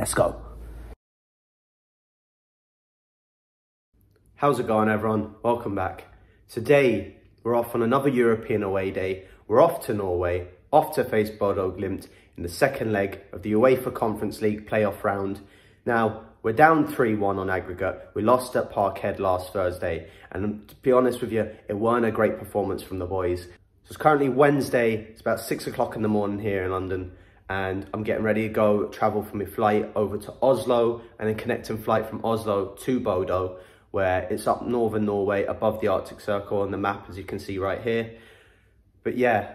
Let's go. How's it going everyone? Welcome back. Today we're off on another European away day. We're off to Norway, off to face Bodo Glimt in the second leg of the UEFA Conference League playoff round. Now, we're down 3-1 on aggregate. We lost at Parkhead last Thursday. And to be honest with you, it weren't a great performance from the boys. So it's currently Wednesday. It's about 6 o'clock in the morning here in London. And I'm getting ready to go travel for my flight over to Oslo and then connecting flight from Oslo to Bodo where it's up northern Norway above the Arctic Circle on the map, as you can see right here. But yeah,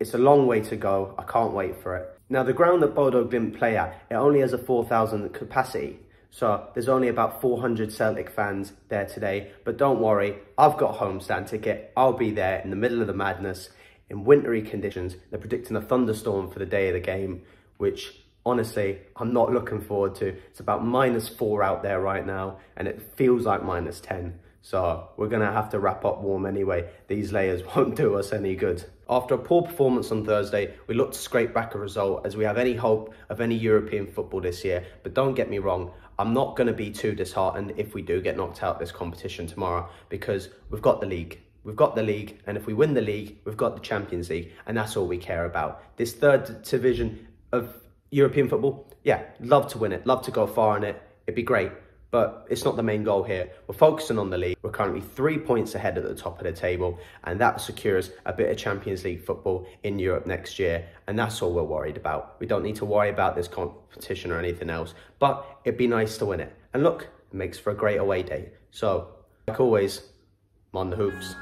it's a long way to go. I can't wait for it. Now, the ground that Bodo Glimt play at, it only has a 4,000 capacity. So there's only about 400 Celtic fans there today. But don't worry, I've got a homestand ticket. I'll be there in the middle of the madness in wintry conditions. They're predicting a thunderstorm for the day of the game, which honestly, I'm not looking forward to. It's about minus four out there right now, and it feels like minus 10. So we're gonna have to wrap up warm anyway. These layers won't do us any good. After a poor performance on Thursday, we look to scrape back a result as we have any hope of any European football this year. But don't get me wrong, I'm not gonna be too disheartened if we do get knocked out this competition tomorrow because we've got the league. We've got the league, and if we win the league, we've got the Champions League, and that's all we care about. This third division of European football, yeah, love to win it, love to go far in it. It'd be great, but it's not the main goal here. We're focusing on the league. We're currently three points ahead at the top of the table, and that secures a bit of Champions League football in Europe next year. And that's all we're worried about. We don't need to worry about this competition or anything else, but it'd be nice to win it. And look, it makes for a great away day. So, like always, on the hoops.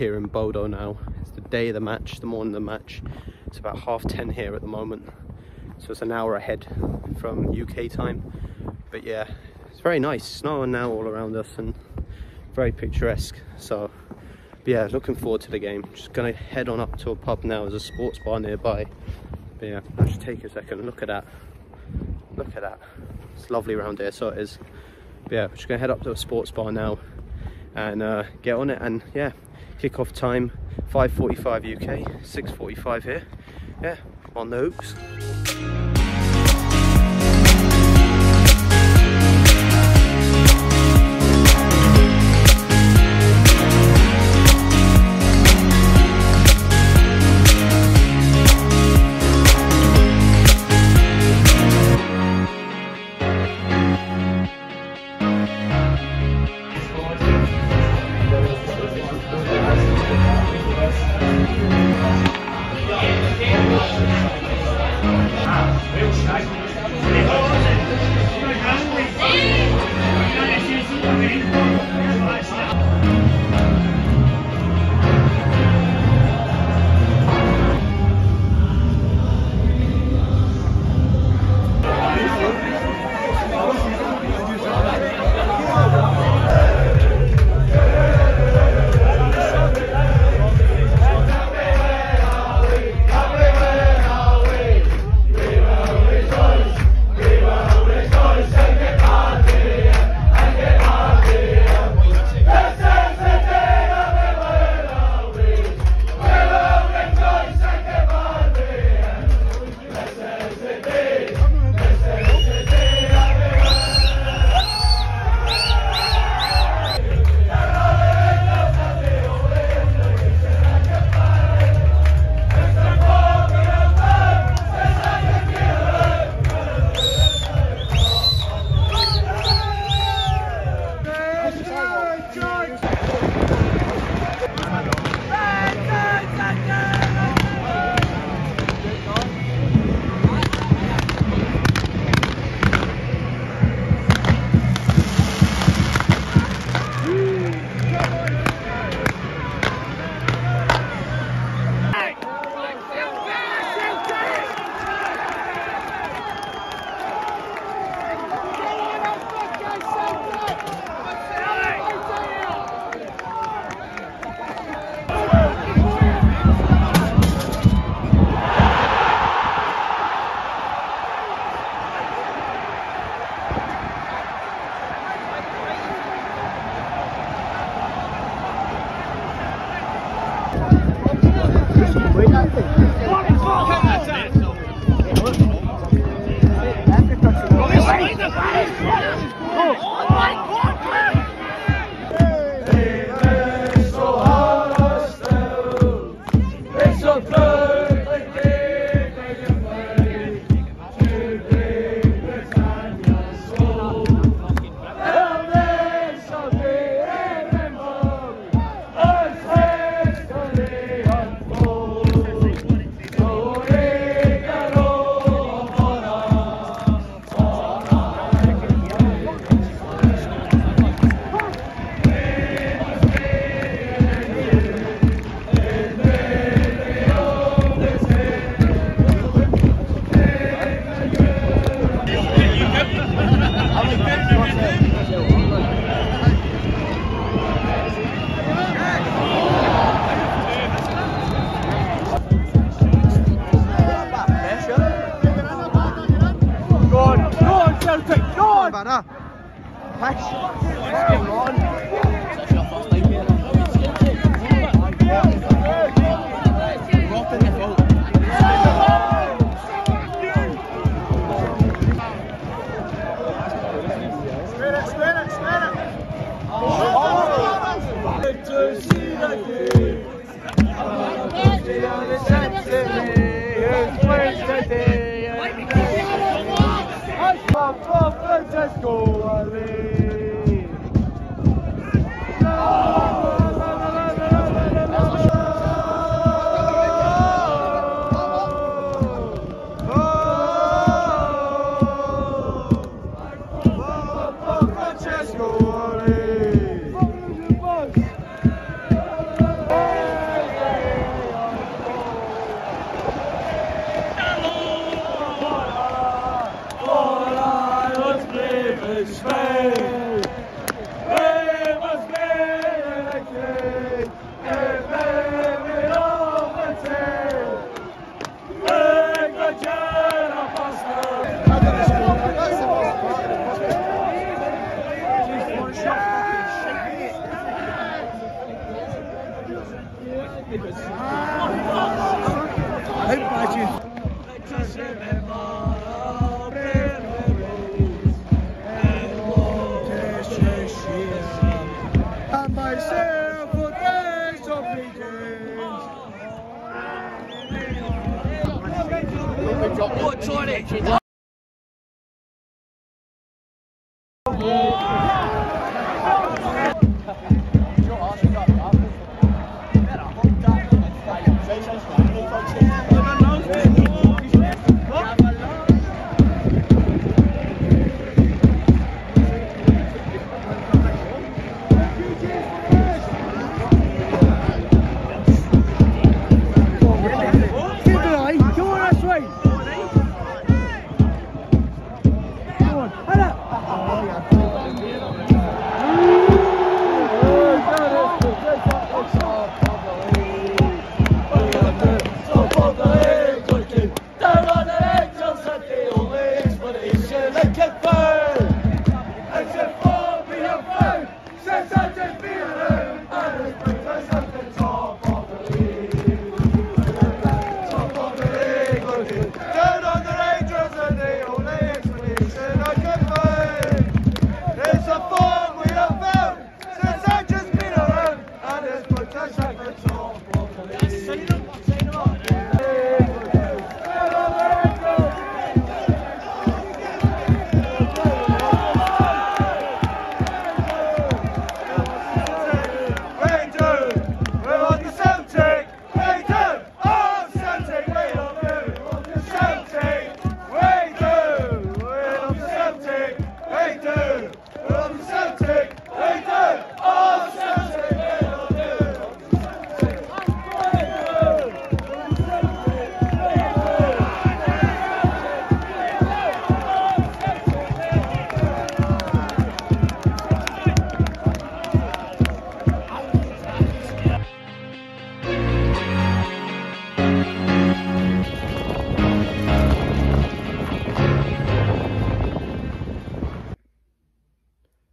Here in Bodo now. It's the day of the match, the morning of the match. It's about half 10 here at the moment. So it's an hour ahead from UK time. But yeah, it's very nice. Snowing now all around us and very picturesque. So yeah, looking forward to the game. Just gonna head on up to a pub now. There's a sports bar nearby. But yeah, just take a second. Look at that. Look at that. It's lovely around here, so it is. But yeah, we're just gonna head up to a sports bar now and uh, get on it and yeah Kickoff time 5.45 UK, 6.45 here. Yeah, on the hoops. On, Vanna. And Keep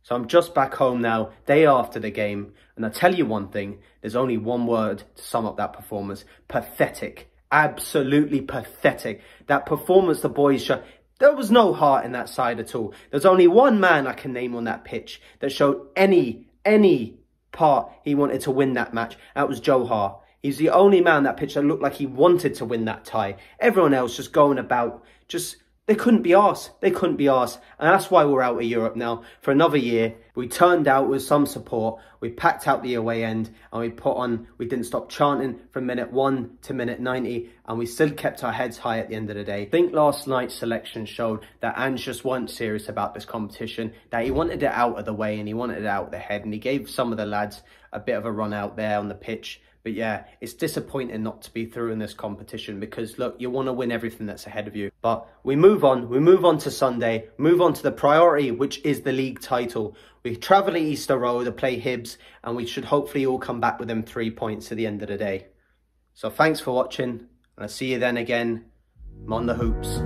So I'm just back home now, day after the game, and I tell you one thing, there's only one word to sum up that performance. Pathetic. Absolutely pathetic. That performance the boys showed, there was no heart in that side at all. There's only one man I can name on that pitch that showed any, any part he wanted to win that match. That was Joe Hart. He's the only man that pitch that looked like he wanted to win that tie. Everyone else just going about, just they couldn't be asked. They couldn't be asked. And that's why we're out of Europe now for another year. We turned out with some support. We packed out the away end and we put on, we didn't stop chanting from minute one to minute 90 and we still kept our heads high at the end of the day. I think last night's selection showed that Ange just wasn't serious about this competition, that he wanted it out of the way and he wanted it out of the head and he gave some of the lads a bit of a run out there on the pitch. But yeah, it's disappointing not to be through in this competition because look, you want to win everything that's ahead of you. But we move on. We move on to Sunday, move on to the priority, which is the league title. We travel to Easter Road to play Hibs and we should hopefully all come back with them three points at the end of the day. So thanks for watching and I'll see you then again i on the hoops.